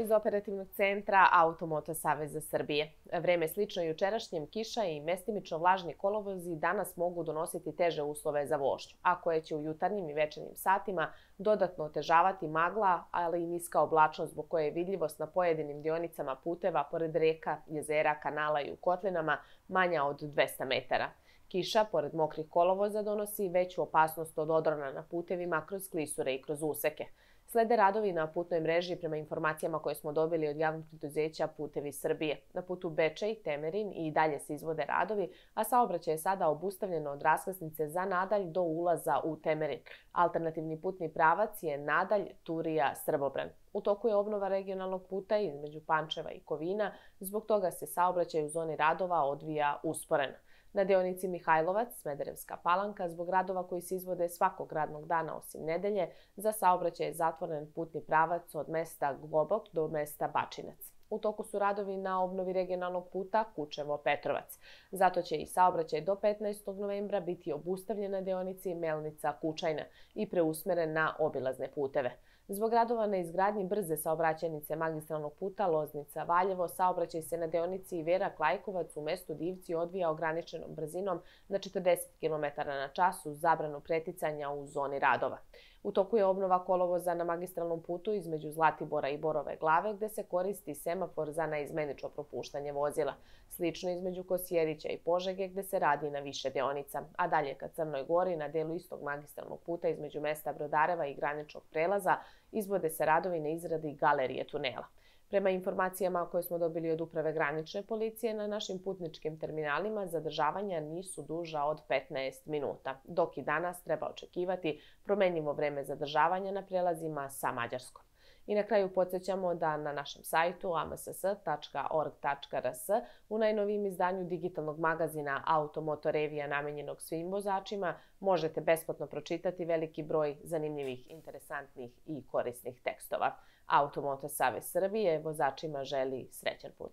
iz operativnog centra Automoto Saveza Srbije. Vreme slično jučerašnjem kiša i mestimično vlažni kolovozi danas mogu donositi teže uslove za vožnju, a koje će u jutarnjim i večernjim satima dodatno otežavati magla, ali i niska oblačnost zbog koje je vidljivost na pojedinim dionicama puteva pored reka, jezera, kanala i u kotlinama manja od 200 metara. Kiša, pored mokrih kolovoza, donosi veću opasnost od odrona na putevima kroz klisure i kroz useke. Slede radovi na putnoj mreži prema informacijama koje smo dobili od javnog preduzeća Putevi Srbije. Na putu Bečej, Temerin i dalje se izvode radovi, a saobraćaj je sada obustavljeno od raskrsnice za nadalj do ulaza u Temerin. Alternativni putni pravac je nadalj Turija Srbobran. U toku je obnova regionalnog puta između Pančeva i Kovina, zbog toga se saobraćaj u zoni radova odvija usporeno. Na deonici Mihajlovac, Smederevska palanka, zbog radova koji se izvode svakog radnog dana osim nedelje, za saobraćaj je zatvoren putni pravac od mesta Globok do mesta Bačinac. U toku su radovi na obnovi regionalnog puta Kučevo-Petrovac. Zato će i saobraćaj do 15. novembra biti obustavljen na deonici Melnica-Kučajna i preusmeren na obilazne puteve. Zbog radova na izgradnji brze saobraćajnice magistralnog puta Loznica-Valjevo, saobraćaj se na deonici Vera-Klajkovac u mestu Divci odvija ograničenom brzinom na 40 km na čas uz zabranu preticanja u zoni radova. U toku je obnova kolovoza na magistralnom putu između Zlatibora i Borove glave gde se koristi semafor za naizmenično propuštanje vozila. Slično između Kosjerića i Požege gde se radi na više deonica, a dalje ka Crnoj Gori na delu istog magistralnog puta između mesta Brodareva i graničnog prelaza izvode se radovi na izradi galerije tunela. Prema informacijama koje smo dobili od Uprave granične policije, na našim putničkim terminalima zadržavanja nisu duža od 15 minuta, dok i danas treba očekivati promenjivo vreme zadržavanja na prelazima sa Mađarskom. I na kraju podsjećamo da na našem sajtu amss.org.rs u najnovijim izdanju digitalnog magazina Automotorevija namenjenog svim vozačima možete besplatno pročitati veliki broj zanimljivih, interesantnih i korisnih tekstova. Automoto Savez Srbije vozačima želi srećan put.